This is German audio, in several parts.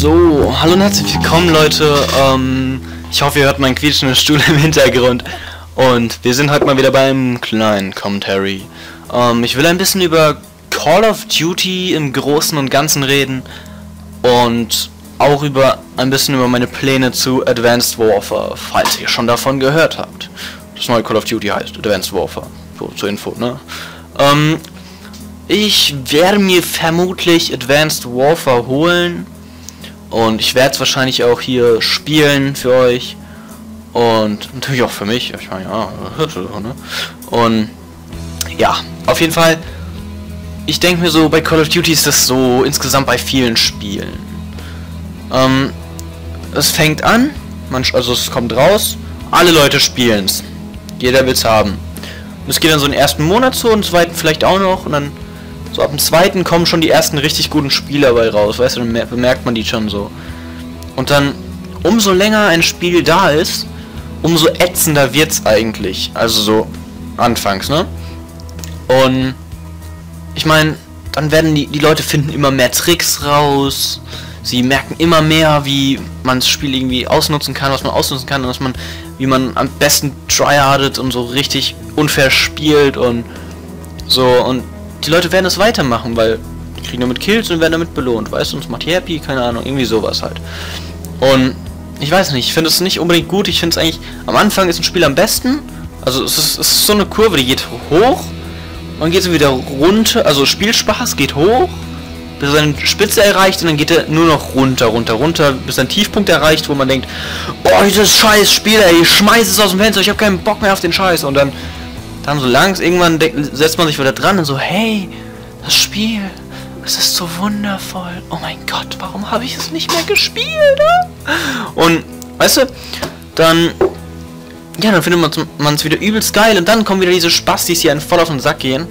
So, hallo und herzlich willkommen Leute. Ähm, ich hoffe, ihr hört meinen quietschenden Stuhl im Hintergrund. Und wir sind heute mal wieder beim kleinen Commentary. Ähm, ich will ein bisschen über Call of Duty im Großen und Ganzen reden. Und auch über ein bisschen über meine Pläne zu Advanced Warfare, falls ihr schon davon gehört habt. Das neue Call of Duty heißt Advanced Warfare. So, zur Info, ne? Ähm, ich werde mir vermutlich Advanced Warfare holen. Und ich werde es wahrscheinlich auch hier spielen für euch. Und natürlich auch für mich. Ich meine, ja, ne? Und ja, auf jeden Fall. Ich denke mir so, bei Call of Duty ist das so insgesamt bei vielen Spielen. Ähm, es fängt an, man, also es kommt raus, alle Leute spielen es. Jeder will es haben. Und es geht dann so den ersten Monat so und zweiten vielleicht auch noch und dann so ab dem zweiten kommen schon die ersten richtig guten Spieler bei raus, weißt du, dann bemerkt man die schon so. Und dann, umso länger ein Spiel da ist, umso ätzender wird's eigentlich. Also so anfangs, ne? Und ich meine, dann werden die, die Leute finden immer mehr Tricks raus. Sie merken immer mehr, wie man das Spiel irgendwie ausnutzen kann, was man ausnutzen kann und dass man, wie man am besten tryhardet und so richtig unfair spielt und so und die Leute werden es weitermachen, weil die kriegen damit Kills und werden damit belohnt, weißt du, und es macht happy, keine Ahnung, irgendwie sowas halt. Und ich weiß nicht, ich finde es nicht unbedingt gut, ich finde es eigentlich, am Anfang ist ein Spiel am besten, also es ist, es ist so eine Kurve, die geht hoch und geht so wieder runter, also Spielspaß geht hoch, bis er eine Spitze erreicht und dann geht er nur noch runter, runter, runter, bis ein Tiefpunkt erreicht, wo man denkt, oh, dieses scheiß Spiel, ey, ich schmeiß es aus dem Fenster, ich habe keinen Bock mehr auf den Scheiß und dann dann so langsam, irgendwann setzt man sich wieder dran und so, hey, das Spiel, es ist so wundervoll. Oh mein Gott, warum habe ich es nicht mehr gespielt? Und, weißt du, dann, ja, dann findet man es wieder übelst geil und dann kommen wieder diese Spastis, die einen voll auf den Sack gehen.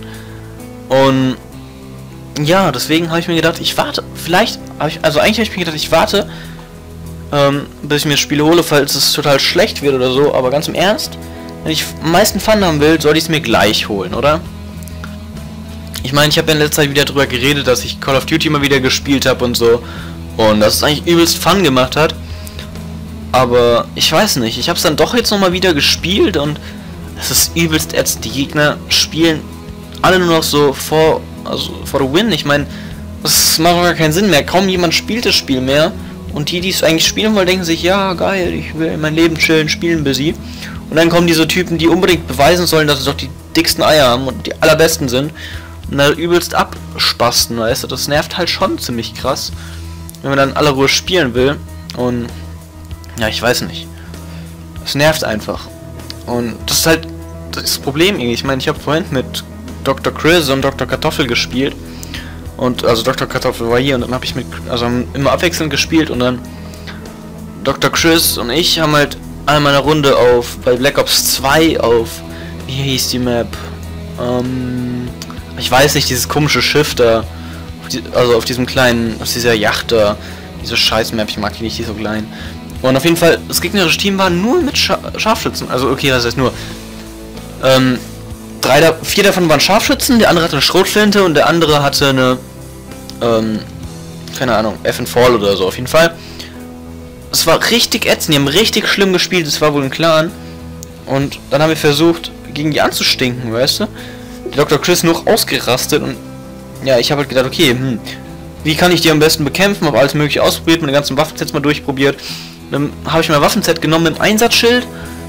Und, ja, deswegen habe ich mir gedacht, ich warte, vielleicht, ich, also eigentlich habe ich mir gedacht, ich warte, ähm, bis ich mir das Spiel hole, falls es total schlecht wird oder so, aber ganz im Ernst, wenn ich am meisten Fun haben will, soll ich es mir gleich holen, oder? Ich meine, ich habe in letzter Zeit wieder darüber geredet, dass ich Call of Duty mal wieder gespielt habe und so. Und dass es eigentlich übelst Fun gemacht hat. Aber ich weiß nicht, ich habe es dann doch jetzt nochmal wieder gespielt und es ist übelst ätzend. Die Gegner spielen alle nur noch so vor, also vor the win. Ich meine, das macht gar keinen Sinn mehr. Kaum jemand spielt das Spiel mehr. Und die, die es eigentlich spielen wollen, denken sich, ja, geil, ich will mein Leben chillen, spielen bis sie. Und dann kommen diese Typen, die unbedingt beweisen sollen, dass sie doch die dicksten Eier haben und die allerbesten sind. Und da übelst abspasten, weißt du. Das nervt halt schon ziemlich krass. Wenn man dann alle Ruhe spielen will. Und ja, ich weiß nicht. Es nervt einfach. Und das ist halt das Problem irgendwie. Ich meine, ich habe vorhin mit Dr. Chris und Dr. Kartoffel gespielt. Und also Dr. Kartoffel war hier und dann habe ich mit also immer abwechselnd gespielt und dann Dr. Chris und ich haben halt einmal eine Runde auf bei Black Ops 2 auf wie hieß die Map? Ähm, ich weiß nicht, dieses komische Schiff da. also auf diesem kleinen, auf dieser Yacht da. Diese scheiß Map, ich mag die nicht, die so klein. Und auf jeden Fall, das gegnerische Team war nur mit Scha Scharfschützen. Also okay, das heißt nur. Ähm, drei da, vier davon waren Scharfschützen, der andere hatte eine Schrotflinte und der andere hatte eine, ähm, keine Ahnung, F Fall oder so. Auf jeden Fall es war richtig ätzend, die haben richtig schlimm gespielt, es war wohl ein Clan. Und dann haben wir versucht, gegen die anzustinken, weißt du? Der Dr. Chris noch ausgerastet und ja, ich habe halt gedacht, okay, hm, wie kann ich die am besten bekämpfen? Habe alles mögliche ausprobiert, meine ganzen Waffensets mal durchprobiert. Dann habe ich mein Waffenset genommen mit dem Einsatzschild,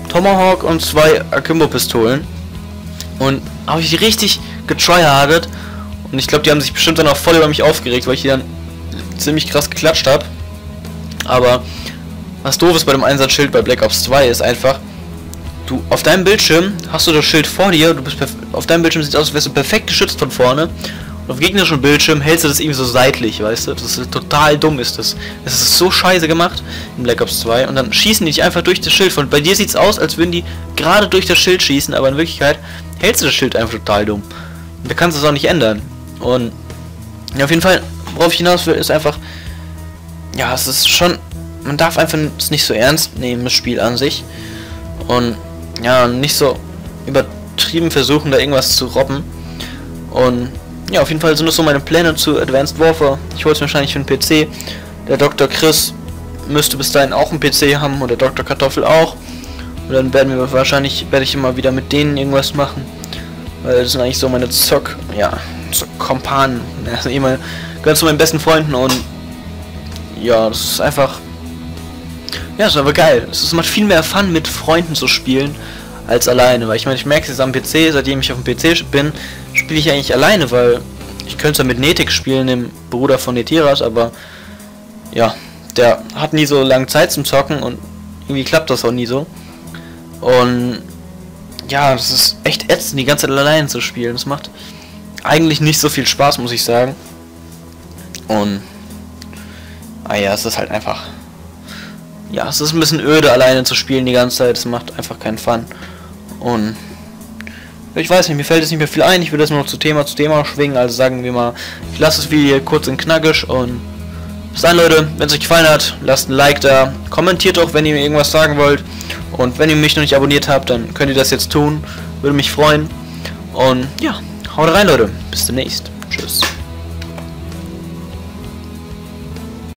Tomahawk und zwei Akimbo-Pistolen. Und habe ich richtig getryhardet. Und ich glaube, die haben sich bestimmt dann auch voll über mich aufgeregt, weil ich die dann ziemlich krass geklatscht habe. Aber was doof ist bei dem Einsatzschild bei Black Ops 2 ist einfach, du auf deinem Bildschirm hast du das Schild vor dir, du bist auf deinem Bildschirm sieht aus, als wärst du perfekt geschützt von vorne. Und auf gegnerischen Bildschirm hältst du das irgendwie so seitlich, weißt du? Das ist total dumm ist das. Das ist so scheiße gemacht in Black Ops 2 und dann schießen die dich einfach durch das Schild. Von bei dir sieht es aus, als würden die gerade durch das Schild schießen, aber in Wirklichkeit hältst du das Schild einfach total dumm. Und da kannst du es auch nicht ändern. Und ja, auf jeden Fall, worauf ich hinaus will, ist einfach, ja, es ist schon man darf einfach nicht so ernst nehmen, das Spiel an sich. Und ja, nicht so übertrieben versuchen, da irgendwas zu robben. Und ja, auf jeden Fall sind das so meine Pläne zu Advanced Warfare. Ich hole es wahrscheinlich für den PC. Der Dr. Chris müsste bis dahin auch einen PC haben und der Dr. Kartoffel auch. Und dann werden wir wahrscheinlich, werde ich immer wieder mit denen irgendwas machen. Weil das sind eigentlich so meine Zock, ja, Zock-Kompanen. Also immer ganz zu meinen besten Freunden und ja, das ist einfach, ja, ist aber geil. Es macht viel mehr Fun mit Freunden zu spielen als alleine, weil ich meine, ich merke es jetzt am PC, seitdem ich auf dem PC bin, spiele ich eigentlich alleine, weil ich könnte mit Netik spielen, dem Bruder von Netiras, aber ja, der hat nie so lange Zeit zum Zocken und irgendwie klappt das auch nie so. Und ja, das ist echt ätzend, die ganze Zeit allein zu spielen. Das macht eigentlich nicht so viel Spaß, muss ich sagen. Und ah ja, es ist halt einfach. Ja, es ist ein bisschen öde, alleine zu spielen die ganze Zeit. Es macht einfach keinen Fun. Und ich weiß nicht, mir fällt jetzt nicht mehr viel ein. Ich will das nur noch zu Thema zu Thema schwingen. Also sagen wir mal, ich lasse das Video kurz und knackig und bis dann Leute, wenn es euch gefallen hat, lasst ein Like da. Kommentiert auch, wenn ihr mir irgendwas sagen wollt. Und wenn ihr mich noch nicht abonniert habt, dann könnt ihr das jetzt tun. Würde mich freuen. Und ja, haut rein Leute. Bis demnächst. Tschüss.